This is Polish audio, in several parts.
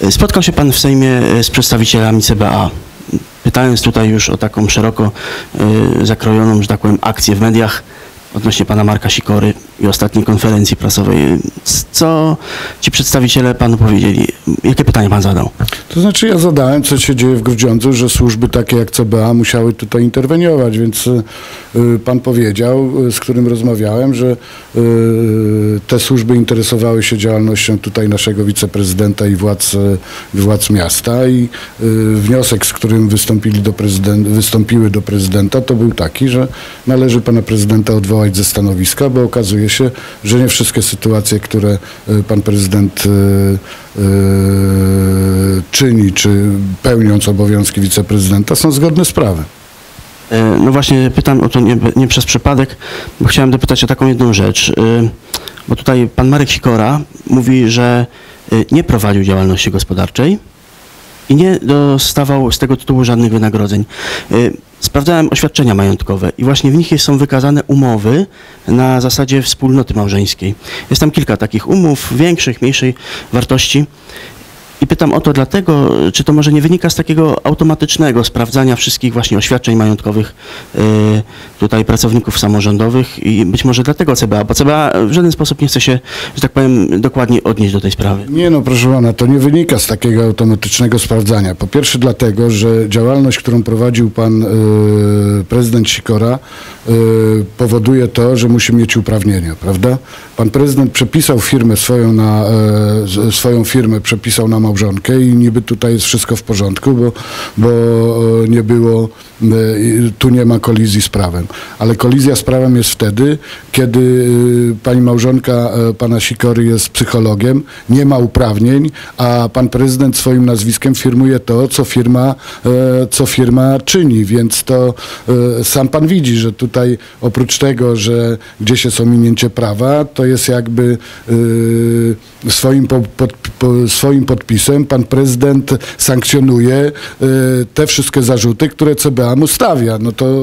E, Spotkał się pan w Sejmie e, z przedstawicielami CBA. Pytając tutaj już o taką szeroko e, zakrojoną, że tak powiem, akcję w mediach odnośnie pana Marka Sikory i ostatniej konferencji prasowej. Co ci przedstawiciele panu powiedzieli? Jakie pytania pan zadał? To znaczy ja zadałem, co się dzieje w Grudziądzu, że służby takie jak CBA musiały tutaj interweniować, więc y, pan powiedział, y, z którym rozmawiałem, że y, te służby interesowały się działalnością tutaj naszego wiceprezydenta i władz, władz miasta i wniosek, z którym wystąpili do prezydent, wystąpiły do prezydenta, to był taki, że należy pana prezydenta odwołać ze stanowiska, bo okazuje się, że nie wszystkie sytuacje, które y, pan prezydent y, y, czyni, czy pełniąc obowiązki wiceprezydenta, są zgodne z prawem. E, No właśnie pytam o to nie, nie przez przypadek, bo chciałem dopytać o taką jedną rzecz. E, Bo tutaj pan Marek Sikora mówi, że e, nie prowadził działalności gospodarczej i nie dostawał z tego tytułu żadnych wynagrodzeń. Sprawdzałem oświadczenia majątkowe i właśnie w nich są wykazane umowy na zasadzie wspólnoty małżeńskiej. Jest tam kilka takich umów, większych, mniejszej wartości. I pytam o to dlatego, czy to może nie wynika z takiego automatycznego sprawdzania wszystkich właśnie oświadczeń majątkowych y, tutaj pracowników samorządowych i być może dlatego CBA, bo CBA w żaden sposób nie chce się, że tak powiem, dokładnie odnieść do tej sprawy. Nie no, proszę pana, to nie wynika z takiego automatycznego sprawdzania. Po pierwsze dlatego, że działalność, którą prowadził pan y, prezydent Sikora, y, powoduje to, że musi mieć uprawnienia, prawda? Pan prezydent przepisał firmę swoją na, z- swoją firmę przepisał na małżonkę i niby tutaj jest wszystko w porządku, bo, bo e, nie było, e, tu nie ma kolizji z prawem. Ale kolizja z prawem jest wtedy, kiedy e, pani małżonka pana Sikory jest psychologiem, nie ma uprawnień, a pan prezydent swoim nazwiskiem firmuje to, co firma, co firma czyni, więc to sam pan widzi, że tutaj oprócz tego, że gdzieś jest ominięcie prawa, to jest jakby swoim, po, pod, po, swoim podpisem pan prezydent sankcjonuje e, te wszystkie zarzuty, które CBA mu stawia. No to e,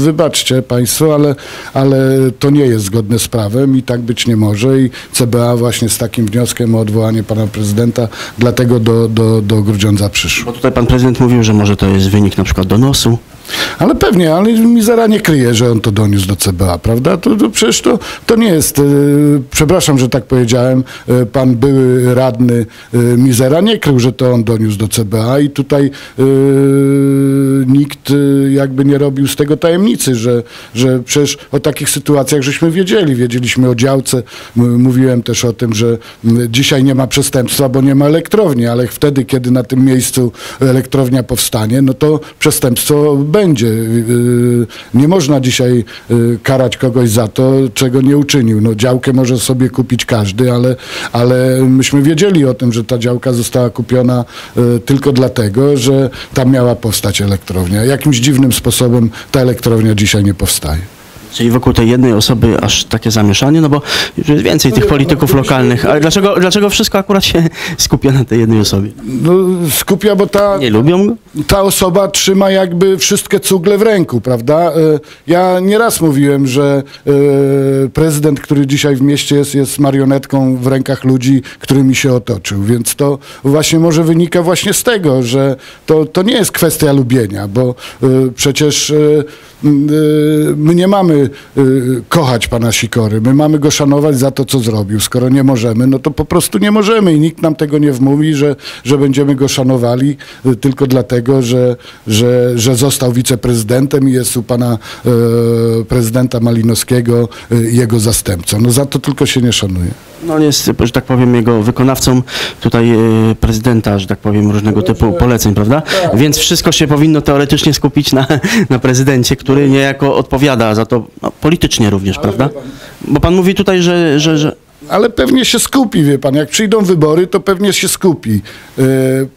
wybaczcie państwo, ale, ale to nie jest zgodne z prawem i tak być nie może i CBA właśnie z takim wnioskiem o odwołanie pana prezydenta dlatego do, do, do Grudziądza przyszło. Bo tutaj pan prezydent mówił, że może to jest wynik na przykład donosu. Ale pewnie, ale Mizera nie kryje, że on to doniósł do CBA, prawda? To, to przecież to, to nie jest, e, przepraszam, że tak powiedziałem, e, pan były radny e, Mizera nie krył, że to on doniósł do CBA i tutaj e, nikt jakby nie robił z tego tajemnicy, że, że przecież o takich sytuacjach żeśmy wiedzieli, wiedzieliśmy o działce, mówiłem też o tym, że dzisiaj nie ma przestępstwa, bo nie ma elektrowni, ale wtedy, kiedy na tym miejscu elektrownia powstanie, no to przestępstwo będzie. Yy, Nie można dzisiaj yy, karać kogoś za to, czego nie uczynił. No, działkę może sobie kupić każdy, ale, ale myśmy wiedzieli o tym, że ta działka została kupiona tylko dlatego, że tam miała powstać elektrownia. Jakimś dziwnym sposobem ta elektrownia dzisiaj nie powstaje. Czyli wokół tej jednej osoby aż takie zamieszanie, no bo już jest więcej tych polityków lokalnych. Ale dlaczego, dlaczego wszystko akurat się skupia na tej jednej osobie? No, skupia, bo ta, Nie lubią go? ta osoba trzyma jakby wszystkie cugle w ręku, prawda? E, Ja nieraz mówiłem, że e, prezydent, który dzisiaj w mieście jest, jest marionetką w rękach ludzi, którymi się otoczył, więc to właśnie może wynika właśnie z tego, że to, to nie jest kwestia lubienia, bo e, przecież my nie mamy e, kochać pana Sikory, my mamy go szanować za to, co zrobił. Skoro nie możemy, no to po prostu nie możemy i nikt nam tego nie wmówi, że, że będziemy go szanowali e, tylko dlatego, że, że, że został wiceprezydentem i jest u pana e, prezydenta Malinowskiego jego zastępcą. No za to tylko się nie szanuje. No on jest, że tak powiem, jego wykonawcą tutaj e, prezydenta, że tak powiem, różnego typu poleceń, prawda? Więc wszystko się powinno teoretycznie skupić na, na prezydencie, który niejako odpowiada za to no, politycznie również, prawda? Bo pan mówi tutaj, że, że, że Ale pewnie się skupi, wie pan. Jak przyjdą wybory, to pewnie się skupi. Yy,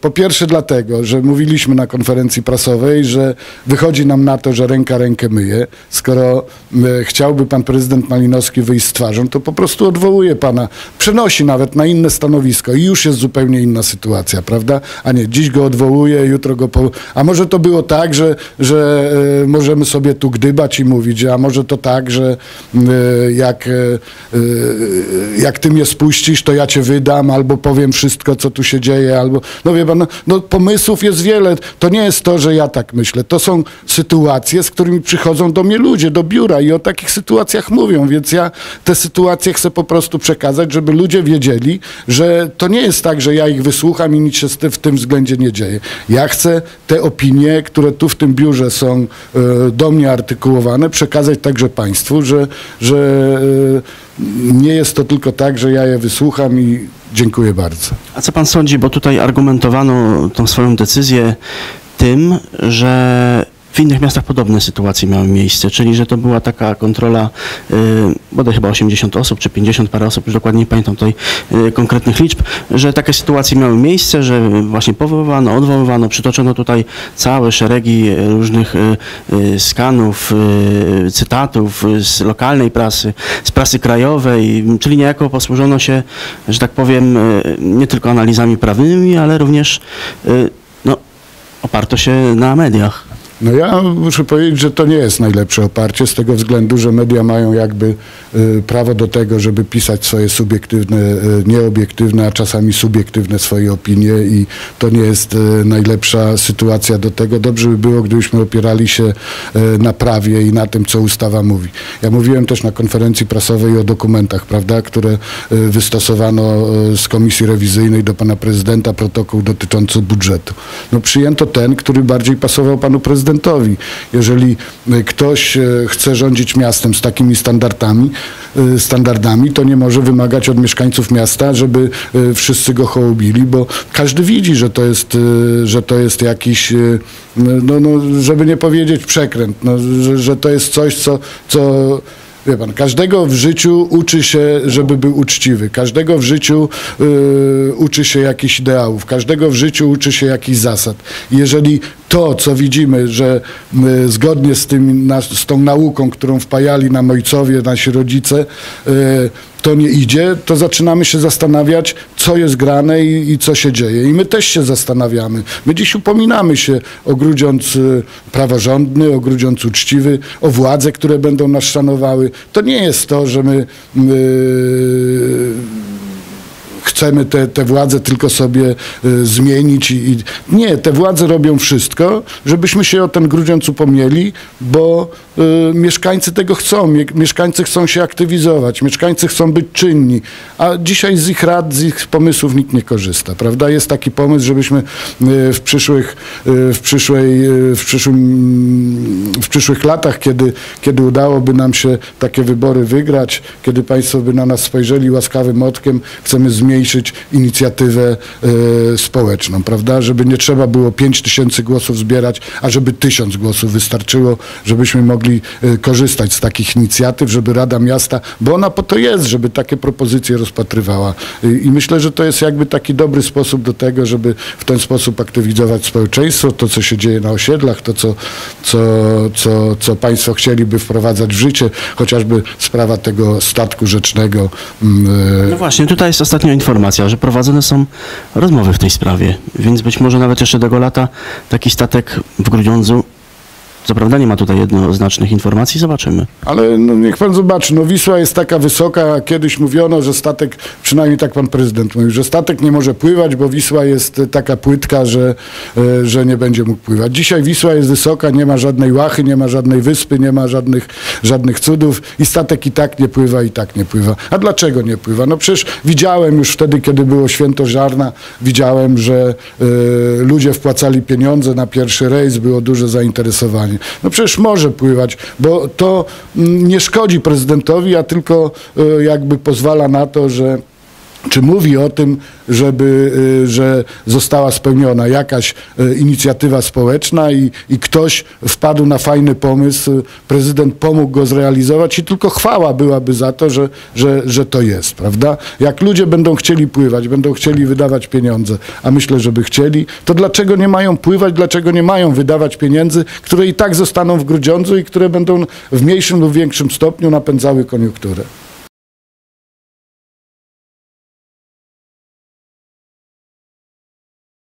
Po pierwsze dlatego, że mówiliśmy na konferencji prasowej, że wychodzi nam na to, że ręka rękę myje. Skoro yy, chciałby pan prezydent Malinowski wyjść z twarzą, to po prostu odwołuje pana. Przenosi nawet na inne stanowisko i już jest zupełnie inna sytuacja, prawda? A nie, dziś go odwołuje, jutro go... Po... A może to było tak, że, że yy, możemy sobie tu gdybać i mówić, a może to tak, że jak, jak ty mnie spuścisz, to ja cię wydam, albo powiem wszystko, co tu się dzieje, albo, no wie pan, no, no pomysłów jest wiele. To nie jest to, że ja tak myślę. To są sytuacje, z którymi przychodzą do mnie ludzie, do biura i o takich sytuacjach mówią, więc ja te sytuacje chcę po prostu przekazać, żeby ludzie wiedzieli, że to nie jest tak, że ja ich wysłucham i nic się w tym względzie nie dzieje. Ja chcę te opinie, które tu w tym biurze są e, do mnie artykułowane, przekazać także Państwu, że, że e, nie jest to tylko tak, że ja je wysłucham i dziękuję bardzo. A co pan sądzi, bo tutaj argumentowano tą swoją decyzję tym, że w innych miastach podobne sytuacje miały miejsce, czyli że to była taka kontrola, y, bodaj chyba 80 osób, czy 50 parę osób, już dokładnie nie pamiętam tutaj y, konkretnych liczb, że takie sytuacje miały miejsce, że właśnie powoływano, odwoływano, przytoczono tutaj całe szeregi y, różnych y, skanów, cytatów z lokalnej prasy, z prasy krajowej, czyli niejako posłużono się, że tak powiem, nie tylko analizami prawnymi, ale również y, no, oparto się na mediach. No ja muszę powiedzieć, że to nie jest najlepsze oparcie z tego względu, że media mają jakby y, prawo do tego, żeby pisać swoje subiektywne, y, nieobiektywne, a czasami subiektywne swoje opinie i to nie jest y, najlepsza sytuacja do tego. Dobrze by było, gdybyśmy opierali się na prawie i na tym, co ustawa mówi. Ja mówiłem też na konferencji prasowej o dokumentach, prawda, które wystosowano z komisji rewizyjnej do pana prezydenta, protokół dotyczący budżetu. No przyjęto ten, który bardziej pasował panu prezydentowi. Jeżeli y, ktoś y, chce rządzić miastem z takimi standardami, y, standardami, to nie może wymagać od mieszkańców miasta, żeby wszyscy go hołubili, bo każdy widzi, że to jest, że to jest jakiś, y, no, no, żeby nie powiedzieć przekręt, no, że, że to jest coś, co, co Wie pan, każdego w życiu uczy się, żeby był uczciwy. Każdego w życiu y, uczy się jakichś ideałów. Każdego w życiu uczy się jakichś zasad. Jeżeli to, co widzimy, że zgodnie z, tym, z tą nauką, którą wpajali nam ojcowie, nasi rodzice, y, to nie idzie, to zaczynamy się zastanawiać, co jest grane i, i co się dzieje. I my też się zastanawiamy. My dziś upominamy się o grudziąc y, praworządny, o grudziąc uczciwy, o władze, które będą nas szanowały. To nie jest to, że my y, chcemy te, te władze tylko sobie y, zmienić. I, i, nie, te władze robią wszystko, żebyśmy się o ten grudziąc upomnieli, bo y, mieszkańcy tego chcą. Mie, mieszkańcy chcą się aktywizować, mieszkańcy chcą być czynni, a dzisiaj z ich rad, z ich pomysłów nikt nie korzysta, prawda? Jest taki pomysł, żebyśmy y, w przyszłych, y, w przyszłej, y, w przyszłym, w przyszłych latach, kiedy, kiedy udałoby nam się takie wybory wygrać, kiedy państwo by na nas spojrzeli łaskawym oczkiem, chcemy zmniejszyć inicjatywę y, społeczną, prawda? Żeby nie trzeba było 5 tysięcy głosów zbierać, a żeby tysiąc głosów wystarczyło, żebyśmy mogli y, korzystać z takich inicjatyw, żeby Rada Miasta, bo ona po to jest, żeby takie propozycje rozpatrywała. Y, I myślę, że to jest jakby taki dobry sposób do tego, żeby w ten sposób aktywizować społeczeństwo, to co się dzieje na osiedlach, to co, co, co, co państwo chcieliby wprowadzać w życie, chociażby sprawa tego statku rzecznego. mm, y, No właśnie, tutaj jest ostatnia informacja, że prowadzone są rozmowy w tej sprawie, więc być może nawet jeszcze tego lata taki statek w Grudziądzu, co prawda nie ma tutaj jednoznacznych informacji, zobaczymy. Ale no, niech pan zobaczy, no Wisła jest taka wysoka, kiedyś mówiono, że statek, przynajmniej tak pan prezydent mówił, że statek nie może pływać, bo Wisła jest e, taka płytka, że, e, że nie będzie mógł pływać. Dzisiaj Wisła jest wysoka, nie ma żadnej łachy, nie ma żadnej wyspy, nie ma żadnych, żadnych cudów i statek i tak nie pływa, i tak nie pływa. A dlaczego nie pływa? No przecież widziałem już wtedy, kiedy było święto Żarna, widziałem, że e, ludzie wpłacali pieniądze na pierwszy rejs, było duże zainteresowanie. No przecież może pływać, bo to mm, nie szkodzi prezydentowi, a tylko e, jakby pozwala na to, że czy mówi o tym, żeby, y, że została spełniona jakaś y, inicjatywa społeczna i, i ktoś wpadł na fajny pomysł, y, prezydent pomógł go zrealizować i tylko chwała byłaby za to, że, że, że to jest, prawda? Jak ludzie będą chcieli pływać, będą chcieli wydawać pieniądze, a myślę, żeby chcieli, to dlaczego nie mają pływać, dlaczego nie mają wydawać pieniędzy, które i tak zostaną w Grudziądzu i które będą w mniejszym lub większym stopniu napędzały koniunkturę?